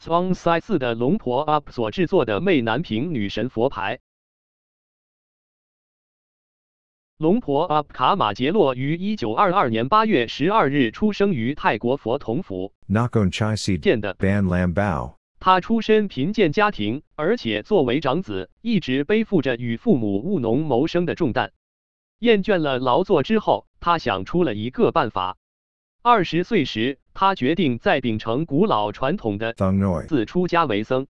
Sai 寺的龙婆 UP 所制作的媚南屏女神佛牌。龙婆 UP 卡马杰洛于一九二二年八月十二日出生于泰国佛统府 Nakon Chai Si 建的。Ban Lam Bao. 他出身贫贱家庭，而且作为长子，一直背负着与父母务农谋生的重担。厌倦了劳作之后，他想出了一个办法。二十岁时，他决定在秉承古老传统的.自出家为僧。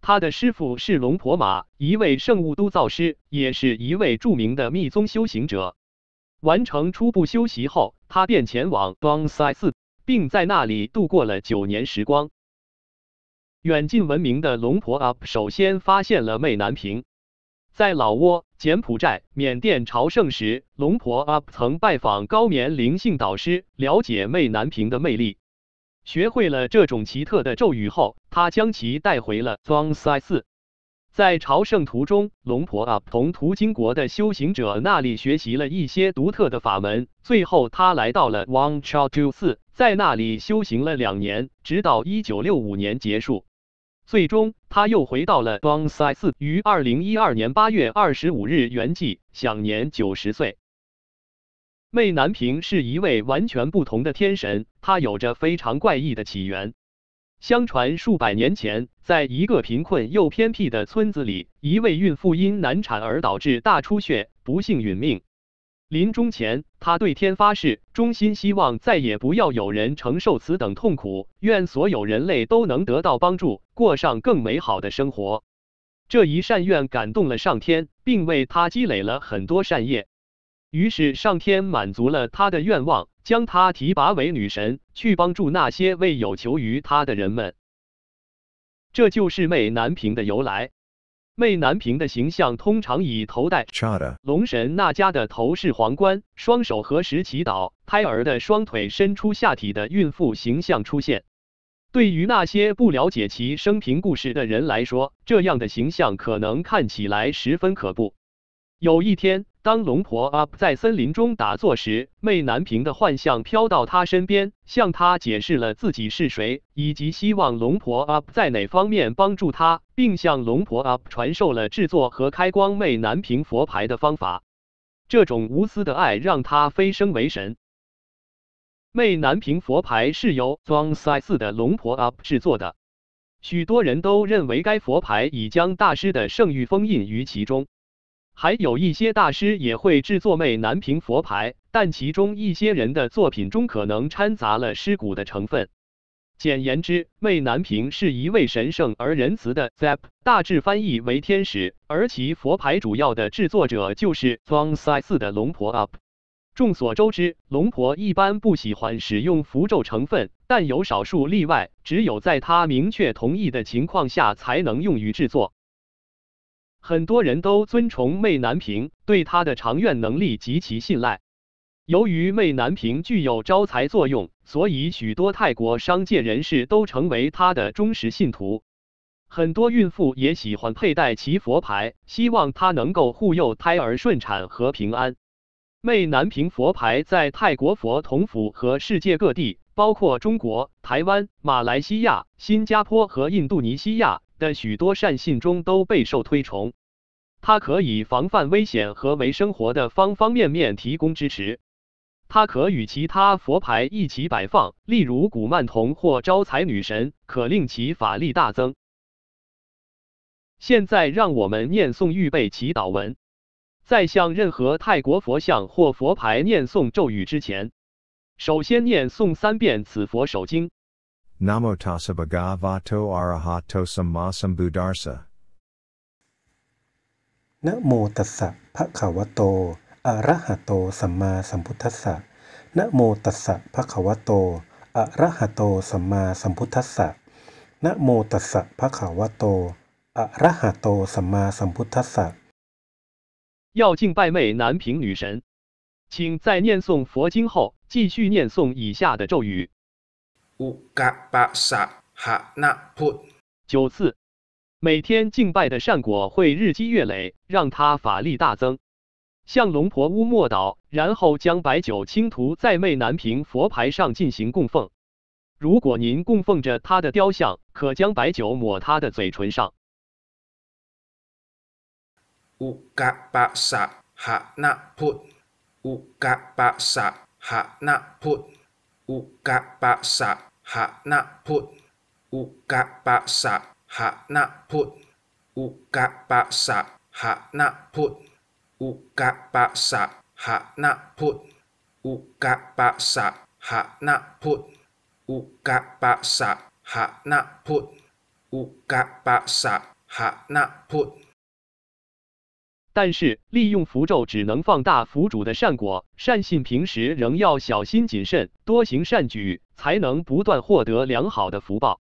他的师傅是龙婆马，一位圣物督造师，也是一位著名的密宗修行者。完成初步修习后，他便前往 Bonsai 寺，并在那里度过了九年时光。远近闻名的龙婆 UP 首先发现了媚南屏。在老挝、柬埔寨、缅甸朝圣时，龙婆 UP 曾拜访高棉灵性导师，了解媚南屏的魅力。学会了这种奇特的咒语后，他将其带回了 Zhongsai 寺。在朝圣途中，龙婆 UP 从途经国的修行者那里学习了一些独特的法门。最后，他来到了 Wang Chao Tu 寺，在那里修行了两年，直到1965年结束。最终，他又回到了 Bonsai 寺，于二零一二年八月二十五日圆寂，享年九十岁。媚南平是一位完全不同的天神，她有着非常怪异的起源。相传数百年前，在一个贫困又偏僻的村子里，一位孕妇因难产而导致大出血，不幸殒命。临终前，他对天发誓，衷心希望再也不要有人承受此等痛苦，愿所有人类都能得到帮助，过上更美好的生活。这一善愿感动了上天，并为他积累了很多善业。于是上天满足了他的愿望，将他提拔为女神，去帮助那些为有求于他的人们。这就是媚南屏的由来。媚南平的形象通常以头戴 Chada. 龙神那家的头饰皇冠，双手合十祈祷，胎儿的双腿伸出下体的孕妇形象出现。对于那些不了解其生平故事的人来说，这样的形象可能看起来十分可怖。有一天，当龙婆 UP 在森林中打坐时，媚南屏的幻象飘到他身边，向他解释了自己是谁，以及希望龙婆 UP 在哪方面帮助他，并向龙婆 UP 传授了制作和开光媚南屏佛牌的方法。这种无私的爱让他飞升为神。媚南屏佛牌是由 Zhongsai 寺的龙婆 UP 制作的，许多人都认为该佛牌已将大师的圣域封印于其中。还有一些大师也会制作媚南屏佛牌，但其中一些人的作品中可能掺杂了尸骨的成分。简言之，媚南屏是一位神圣而仁慈的 Zep，大致翻译为天使，而其佛牌主要的制作者就是 Zhongsai 寺的龙婆 UP。众所周知，龙婆一般不喜欢使用符咒成分，但有少数例外，只有在他明确同意的情况下才能用于制作。很多人都尊崇媚南屏，对他的长愿能力极其信赖。由于媚南屏具有招财作用，所以许多泰国商界人士都成为他的忠实信徒。很多孕妇也喜欢佩戴其佛牌，希望它能够护佑胎儿顺产和平安。媚南屏佛牌在泰国佛统府和世界各地，包括中国、台湾、马来西亚、新加坡和印度尼西亚的许多善信中都备受推崇。它可以防范危险和为生活的方方面面提供支持。它可与其他佛牌一起摆放，例如古曼童或招财女神，可令其法力大增。现在让我们念诵预备祈祷文。在向任何泰国佛像或佛牌念诵咒语之前，首先念诵三遍此佛手经。Namo tassa bhagavato arahato samma sambuddhassa. นะโมตัสสะภะคะวะโต อะระหะโต สัมมาสัมพุทธัสสะ นะโมตัสสะภะคะวะโต อะระหะโต สัมมาสัมพุทธัสสะ นะโมตัสสะภะคะวะโต อะระหะโต สัมมาสัมพุทธัสสะ 要敬拜媚南屏女神，请在念诵佛经后继续念诵以下的咒语 嘎巴萨哈那。九次，每天敬拜的善果会日积月累，让他法力大增。向龙婆乌莫倒，然后将白酒倾涂在湄南平佛牌上进行供奉。如果您供奉着他的雕像，可将白酒抹他的嘴唇上。嘎巴萨哈那，嘎巴萨哈那，嘎巴萨。 หะนะพุทอุกะปะสะหะนะพุทอุกะปะสะหะนะพุทอุกะปะสะหะนะพุทอุกะปะสะหะนะพุทอุกะปะสะหะนะพุทอุกะปะสะหะนะพุท 但是利用符咒只能放大福主的善果善信平时仍要小心谨慎多行善举才能不断获得良好的福报。